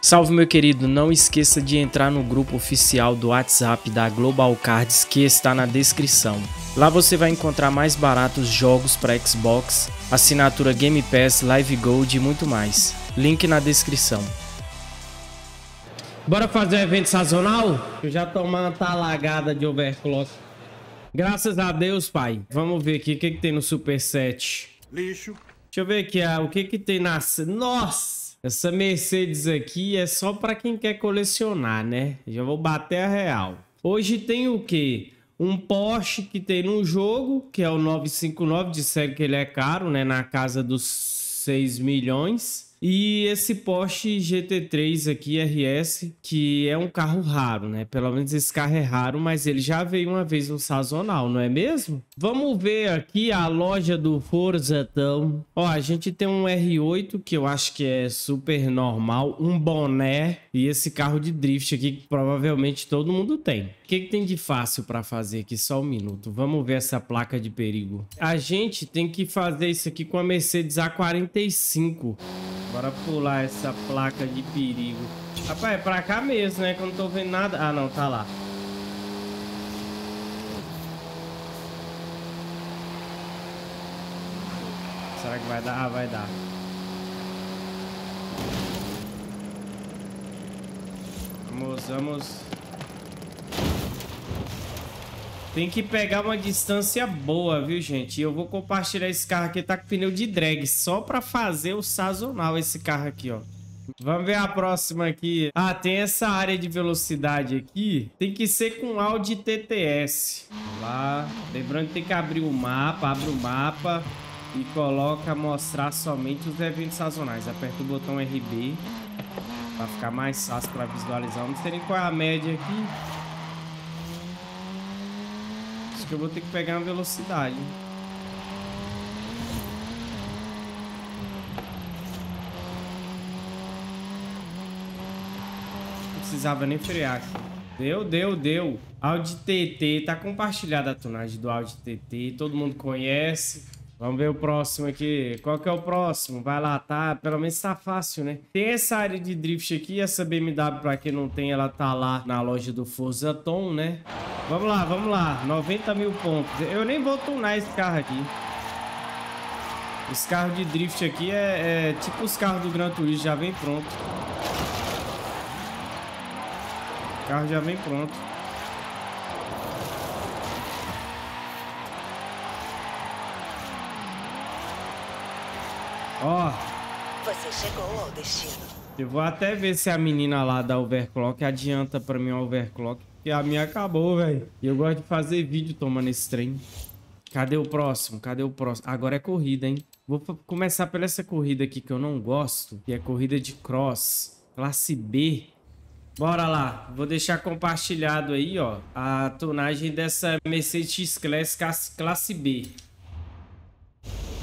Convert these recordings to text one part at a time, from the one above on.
Salve meu querido, não esqueça de entrar no grupo oficial do WhatsApp da Global Cards que está na descrição. Lá você vai encontrar mais baratos jogos para Xbox, assinatura Game Pass, Live Gold e muito mais. Link na descrição. Bora fazer um evento sazonal? Eu já tomei uma talagada de overclock. Graças a Deus, pai. Vamos ver aqui o que, que tem no Super Set. Lixo. Deixa eu ver aqui ah, o que, que tem na... Nossa! Essa Mercedes aqui é só para quem quer colecionar, né? Já vou bater a real. Hoje tem o quê? Um Porsche que tem no jogo, que é o 959, disseram que ele é caro, né? Na casa dos 6 milhões. E esse Porsche GT3 aqui RS, que é um carro raro, né? Pelo menos esse carro é raro, mas ele já veio uma vez no sazonal, não é mesmo? Vamos ver aqui a loja do Forzatão. Ó, a gente tem um R8 que eu acho que é super normal, um boné e esse carro de drift aqui que provavelmente todo mundo tem. O que, que tem de fácil para fazer aqui? Só um minuto. Vamos ver essa placa de perigo. A gente tem que fazer isso aqui com a Mercedes A45. Bora pular essa placa de perigo. Rapaz, é pra cá mesmo, né? Que eu não tô vendo nada. Ah, não, tá lá. Será que vai dar? Ah, vai dar. Vamos, vamos. Tem que pegar uma distância boa, viu, gente? Eu vou compartilhar esse carro aqui, tá com pneu de drag, só pra fazer o sazonal esse carro aqui, ó. Vamos ver a próxima aqui. Ah, tem essa área de velocidade aqui. Tem que ser com Audi TTS. Vamos lá. Lembrando que tem que abrir o mapa. Abre o mapa e coloca mostrar somente os eventos sazonais. Aperta o botão RB para ficar mais fácil para visualizar. Vamos ver qual é a média aqui. Que eu vou ter que pegar uma velocidade. Não precisava nem frear aqui. Deu, deu, deu. Audi TT. Tá compartilhada a tunagem do Audi TT. Todo mundo conhece. Vamos ver o próximo aqui. Qual que é o próximo? Vai lá, tá? Pelo menos tá fácil, né? Tem essa área de drift aqui. Essa BMW, pra quem não tem, ela tá lá na loja do Forza Tom, né? Vamos lá, vamos lá. 90 mil pontos. Eu nem vou tunar esse carro aqui. Esse carro de drift aqui é, é tipo os carros do Gran Turismo. Já vem pronto. O carro já vem pronto. Ó. Você chegou ao destino. Eu vou até ver se a menina lá da overclock adianta pra mim o overclock. Porque a minha acabou, velho. E eu gosto de fazer vídeo tomando esse trem. Cadê o próximo? Cadê o próximo? Agora é corrida, hein? Vou começar pela essa corrida aqui que eu não gosto. Que é corrida de cross. Classe B. Bora lá. Vou deixar compartilhado aí, ó. A tonagem dessa Mercedes X-Class classe B.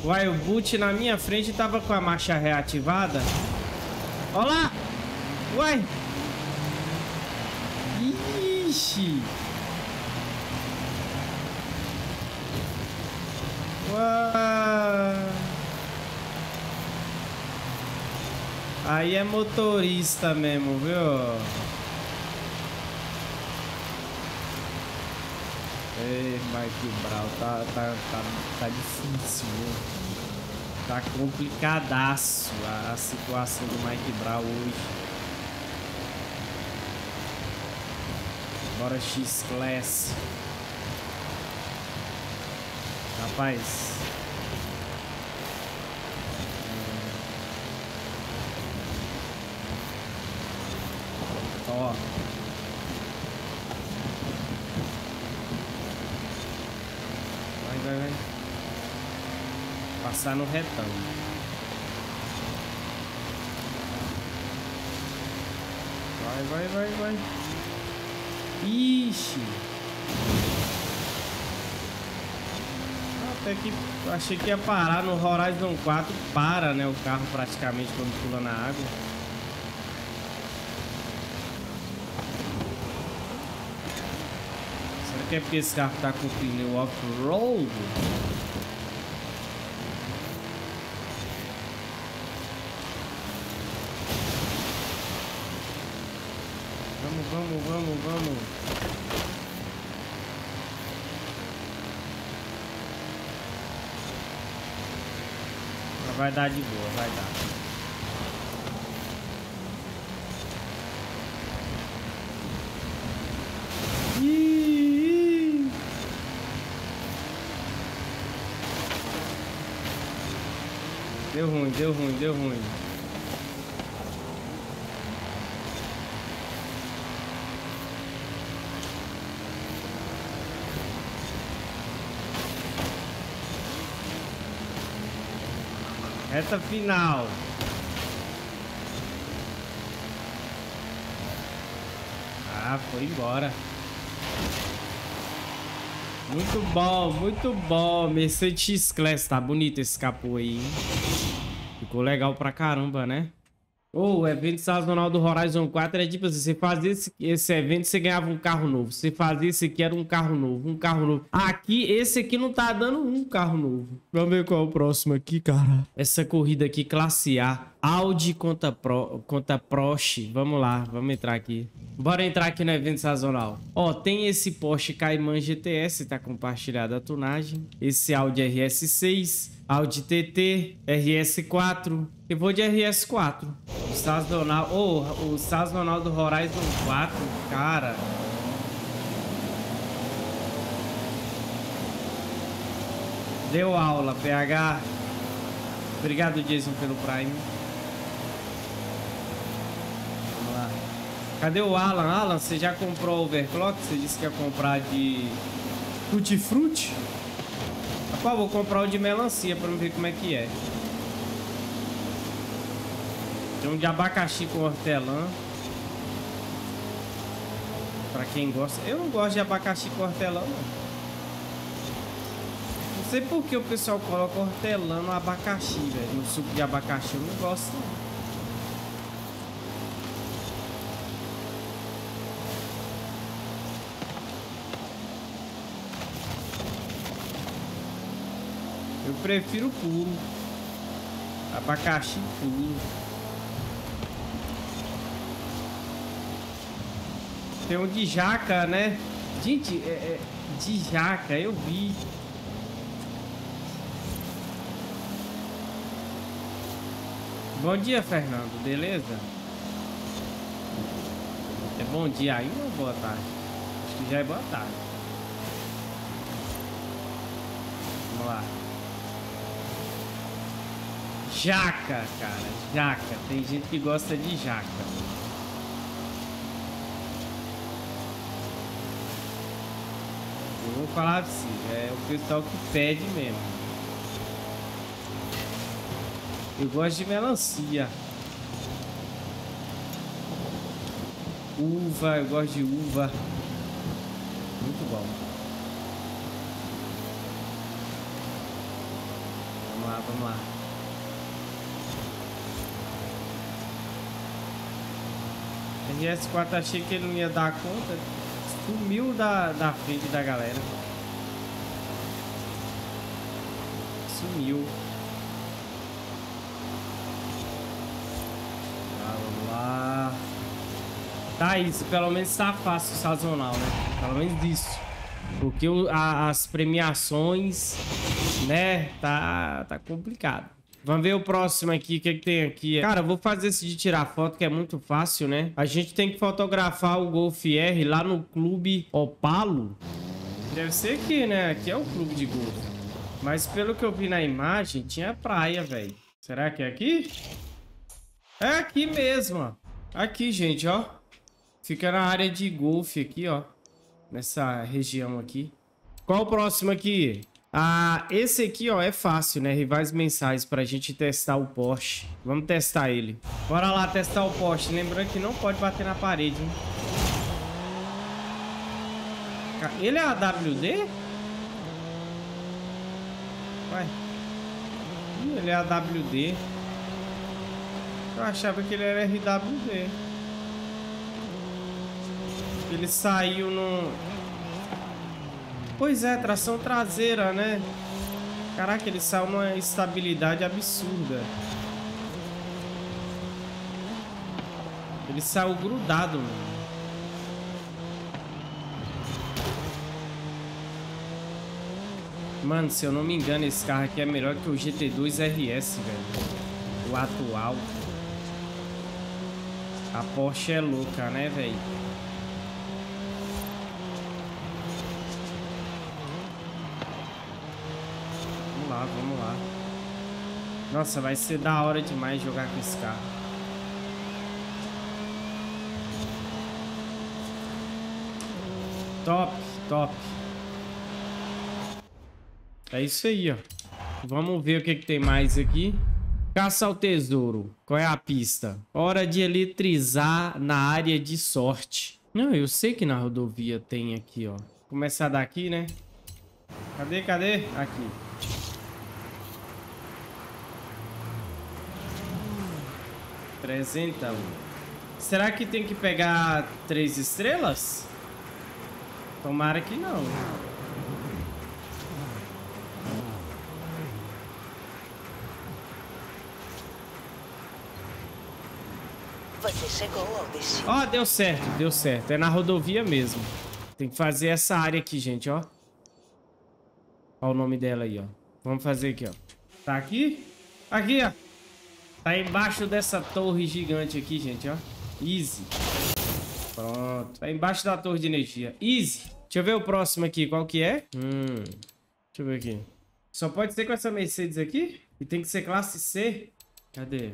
Uai, o boot na minha frente tava com a marcha reativada. Olha lá! Uai! Ixi! Uai! Aí é motorista mesmo, viu? Ei, Mike Brown, tá, tá, tá, tá difícil, viu? Tá complicadaço a, a situação do Mike Brown hoje. Bora X-Class. Rapaz. Ó. vai, vai. Passar no retão. Vai, vai, vai, vai. Ixi. Até que achei que ia parar no Horizon 4. Para, né? O carro praticamente quando pula na água. Que é porque esse carro tá com pneu off-road? Vamos, vamos, vamos, vamos. Vai dar de boa, vai dar. Deu ruim, deu ruim. Reta final. Ah, foi embora. Muito bom, muito bom. Mercedes Class, tá bonito esse capô aí. Ficou legal pra caramba, né? Oh, o evento sazonal do Horizon 4 é tipo assim, você fazia esse, esse evento, você ganhava um carro novo. Você fazia esse aqui, era um carro novo, um carro novo. Aqui, esse aqui não tá dando um carro novo. Vamos ver qual é o próximo aqui, cara. Essa corrida aqui, classe A. Audi contra, Pro, contra Porsche. Vamos lá, vamos entrar aqui. Bora entrar aqui no evento sazonal. Ó, tem esse Porsche Cayman GTS, tá compartilhada a tunagem. Esse Audi RS6, Audi TT, RS4. Eu vou de RS4. O sazonal, oh, o sazonal do Horizon 4, cara. Deu aula, PH. Obrigado, Jason, pelo Prime. Cadê o Alan? Alan, você já comprou overclock? Você disse que ia comprar de tutti frutti? Rapaz, vou comprar o de melancia pra ver como é que é. Tem um de abacaxi com hortelã. Pra quem gosta. Eu não gosto de abacaxi com hortelã, não. Não sei por que o pessoal coloca hortelã no abacaxi, velho. No suco de abacaxi. Eu não gosto, não. prefiro puro. Abacaxi puro. Tem um de jaca, né? Gente, é, é, de jaca, eu vi. Bom dia, Fernando. Beleza? É bom dia ainda ou boa tarde? Acho que já é boa tarde. Vamos lá. Jaca, cara. Jaca. Tem gente que gosta de jaca. Vou falar assim, é o pessoal que pede mesmo. Eu gosto de melancia. Uva, eu gosto de uva. Muito bom. Vamos lá, vamos lá. RS4 achei que ele não ia dar conta. Sumiu da, da frente da galera. Sumiu. Ah, vamos lá. Tá isso, pelo menos tá fácil sazonal, né? Pelo menos isso. Porque o, a, as premiações, né, tá, tá complicado. Vamos ver o próximo aqui, o que, que tem aqui. Cara, vou fazer esse de tirar foto, que é muito fácil, né? A gente tem que fotografar o Golf R lá no Clube Opalo. Deve ser aqui, né? Aqui é o clube de golfe. Mas pelo que eu vi na imagem, tinha praia, velho. Será que é aqui? É aqui mesmo, ó. Aqui, gente, ó. Fica na área de golfe aqui, ó. Nessa região aqui. Qual o próximo aqui? Ah, esse aqui, ó, é fácil, né? Rivais mensais pra gente testar o Porsche. Vamos testar ele. Bora lá testar o Porsche. Lembrando que não pode bater na parede, hein? Ele é AWD? Vai. Ele é AWD. Eu achava que ele era RWD. Ele saiu no... Pois é, tração traseira, né? Caraca, ele saiu uma estabilidade absurda. Ele saiu grudado, mano. Mano, se eu não me engano, esse carro aqui é melhor que o GT2 RS, velho. O atual. A Porsche é louca, né, velho? Lá, vamos lá. Nossa, vai ser da hora demais jogar com esse carro. Top, top. É isso aí, ó. Vamos ver o que, que tem mais aqui. Caça ao tesouro. Qual é a pista? Hora de eletrizar na área de sorte. Não, eu sei que na rodovia tem aqui, ó. Começar daqui, né? Cadê, cadê? Aqui. Trezentão. Será que tem que pegar três estrelas? Tomara que não. Você chegou ao destino. Ó, deu certo, deu certo. É na rodovia mesmo. Tem que fazer essa área aqui, gente, ó. Ó o nome dela aí, ó. Vamos fazer aqui, ó. Tá aqui? Aqui, ó. Tá embaixo dessa torre gigante aqui, gente, ó. Easy. Pronto. Tá embaixo da torre de energia. Easy. Deixa eu ver o próximo aqui. Qual que é? Hum. Deixa eu ver aqui. Só pode ser com essa Mercedes aqui? E tem que ser classe C? Cadê?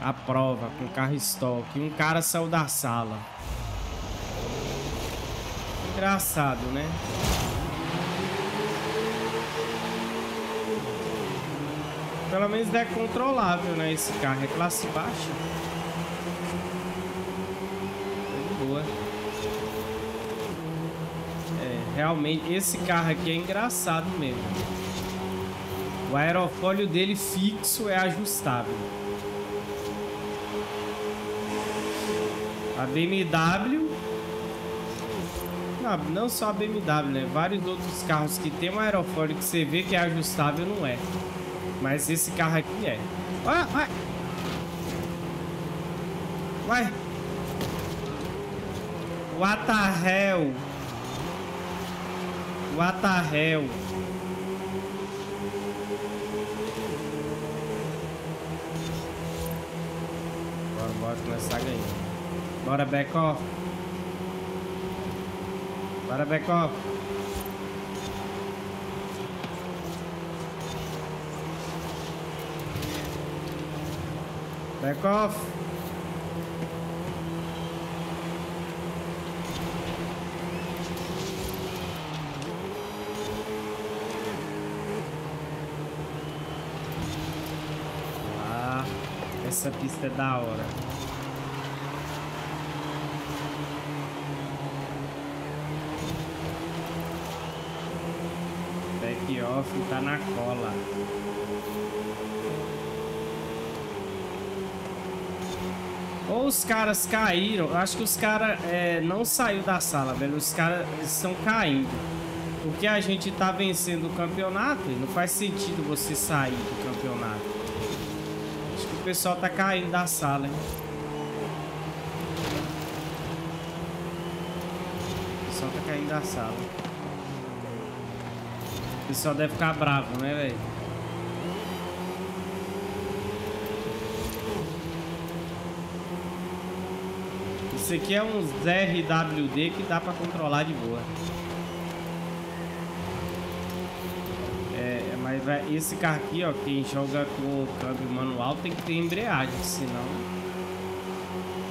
A prova com carro estoque. Um cara saiu da sala. Engraçado, né? Pelo menos é controlável, né? Esse carro é classe baixa. Boa. É, realmente, esse carro aqui é engraçado mesmo. O aerofólio dele fixo é ajustável. A BMW. Não, não só a BMW, né? Vários outros carros que tem um aerofólio que você vê que é ajustável, não é. Mas esse carro aqui é. Vai, vai. Vai. What the hell? What the hell? Bora, bora começar a ganhar. Bora, back off. Bora, back off. Back off. Ah, essa pista é da hora. Back off tá na cola. Ou os caras caíram. Acho que os caras é, não saiu da sala, velho. Os caras estão caindo. Porque a gente tá vencendo o campeonato não faz sentido você sair do campeonato. Acho que o pessoal tá caindo da sala, hein? O pessoal tá caindo da sala. O pessoal deve ficar bravo, né, velho? Isso aqui é uns RWD que dá pra controlar de boa. É, mas esse carro aqui, ó, quem joga com câmbio manual tem que ter embreagem, senão...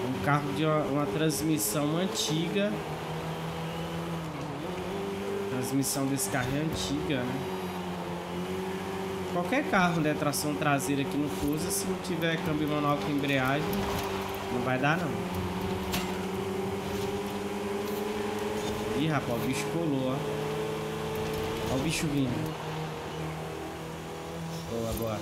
É um carro de uma, uma transmissão antiga. A transmissão desse carro é antiga, né? Qualquer carro de tração traseira aqui no Forza, se não tiver câmbio manual com embreagem, não vai dar não. Ih, rapaz, o bicho colou, ó. Olha o bicho vindo. Boa, agora.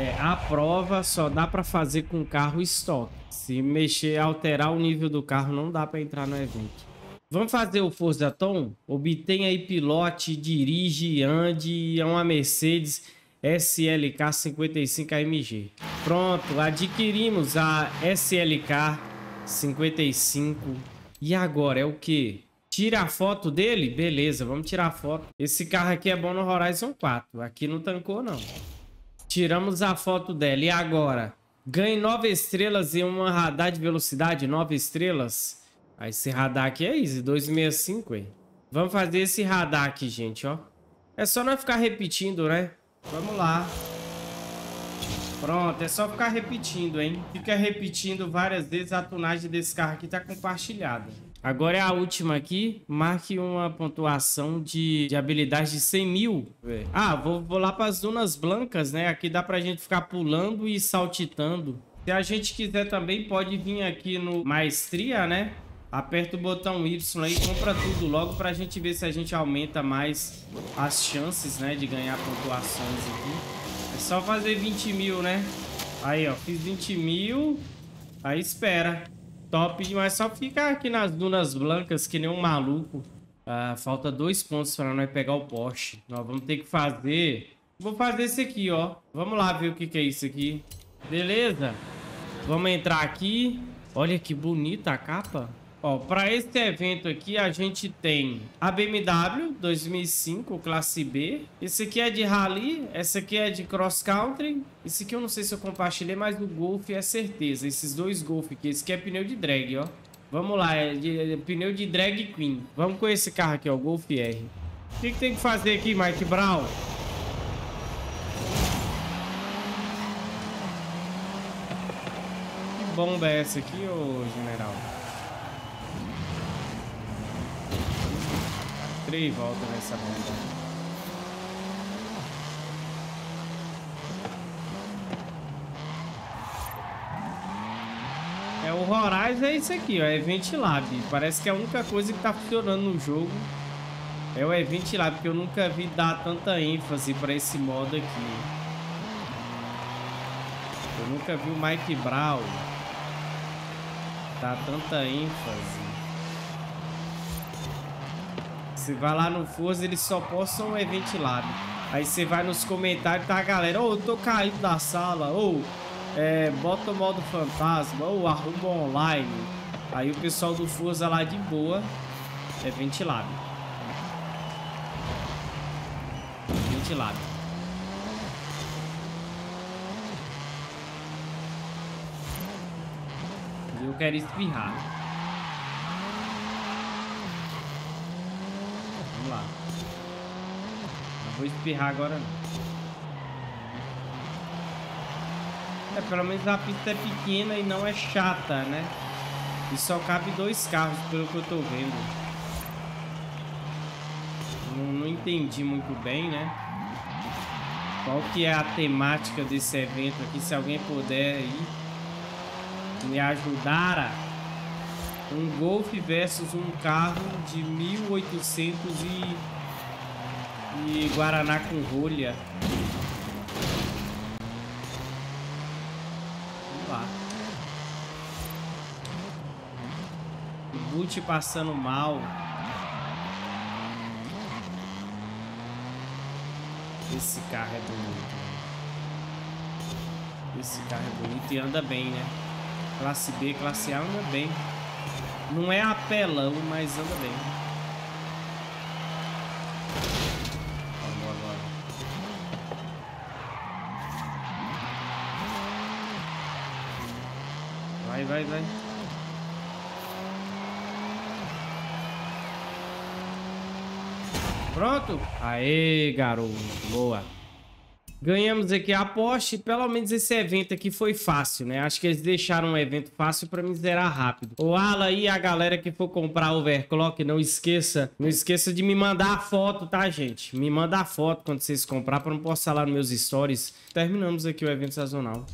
É, a prova só dá pra fazer com carro estoque. Se mexer, alterar o nível do carro, não dá pra entrar no evento. Vamos fazer o Forza Tom? Obtém aí pilote, dirige, ande, é uma Mercedes SLK 55 AMG. Pronto, adquirimos a SLK 55 e agora é o que? Tira a foto dele? Beleza, vamos tirar a foto. Esse carro aqui é bom no Horizon 4. Aqui não tancou, não. Tiramos a foto dela. E agora? Ganhe 9 estrelas e uma radar de velocidade. 9 estrelas. Aí esse radar aqui é easy. 265, hein? Vamos fazer esse radar aqui, gente, ó. É só não ficar repetindo, né? Vamos lá. Pronto, é só ficar repetindo, hein? Fica repetindo várias vezes a tunagem desse carro aqui tá compartilhada. Agora é a última aqui. Marque uma pontuação de, de habilidade de 100 mil. Ah, vou, vou lá para as dunas blancas, né? Aqui dá pra gente ficar pulando e saltitando. Se a gente quiser também, pode vir aqui no Maestria, né? Aperta o botão Y aí compra tudo logo pra gente ver se a gente aumenta mais as chances, né? De ganhar pontuações aqui. É só fazer 20 mil, né? Aí, ó. Fiz 20 mil. Aí espera. Top, mas só ficar aqui nas dunas blancas que nem um maluco. Ah, falta dois pontos para nós pegar o Porsche. Nós vamos ter que fazer... Vou fazer esse aqui, ó. Vamos lá ver o que, que é isso aqui. Beleza? Vamos entrar aqui. Olha que bonita a capa. Ó, para esse evento aqui a gente tem a BMW 2005 classe B. Esse aqui é de rally, essa aqui é de cross country. Esse aqui eu não sei se eu compartilhei, mas do Golf é certeza. Esses dois Golf aqui, esse aqui é pneu de drag, ó. Vamos lá, é, de, é pneu de drag queen. Vamos com esse carro aqui, ó, Golf R. O que, que tem que fazer aqui, Mike Brown? Que bomba é essa aqui, ô general? Três voltas nessa bomba. É, o Horizon é isso aqui, ó, é Ventilab. Parece que é a única coisa que tá funcionando no jogo é o Event Lab, porque eu nunca vi dar tanta ênfase para esse modo aqui. Eu nunca vi o Mike Brown dar tanta ênfase. Você vai lá no Forza, eles só postam o Event Lab. Aí você vai nos comentários, tá galera, ô, oh, eu tô caindo da sala, ou... Oh, é, bota o modo fantasma ou arruma online. Aí o pessoal do Forza lá de boa é ventilado. Ventilado. Eu quero espirrar. Vamos lá. Não vou espirrar agora não. É, pelo menos a pista é pequena e não é chata, né? E só cabe dois carros, pelo que eu tô vendo. Não, não entendi muito bem, né? Qual que é a temática desse evento aqui? Se alguém puder aí me ajudar. Um Golf versus um carro de 1800 e, e Guaraná com rolha. Boot passando mal. Esse carro é bonito. Esse carro é bonito e anda bem, né? Classe B, classe A anda bem. Não é apelão, mas anda bem. Vamos agora. Vai, vai. Pronto? Aê, garoto. Boa. Ganhamos aqui a Porsche. Pelo menos esse evento aqui foi fácil, né? Acho que eles deixaram um evento fácil pra me zerar rápido. O Ala e a galera que for comprar overclock, não esqueça. Não esqueça de me mandar a foto, tá, gente? Me manda a foto quando vocês comprar pra não postar lá nos meus stories. Terminamos aqui o evento sazonal.